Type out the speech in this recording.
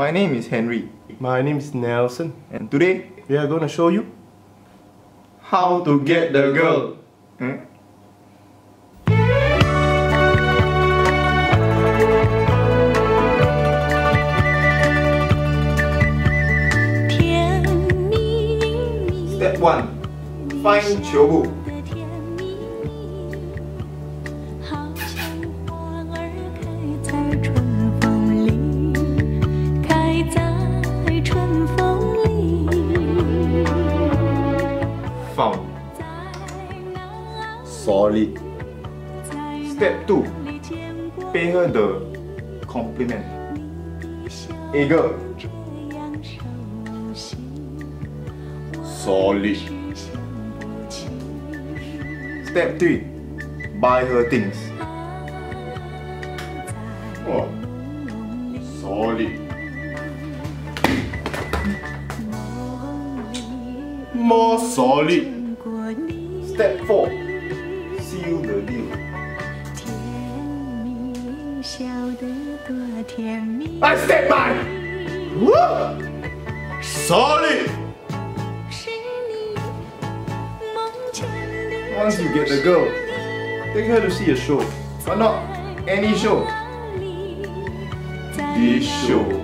My name is Henry. My name is Nelson. And today, we are going to show you how to get the girl. Hmm? Step 1. Find Chobu. solid. Step 2. Pay her the compliment. A girl. Solid. Step 3. Buy her things. Oh. Solid. More solid. Step 4 I stand by. Woo. Solid. Once you get the girl, take her to see a show, but not any show. This show.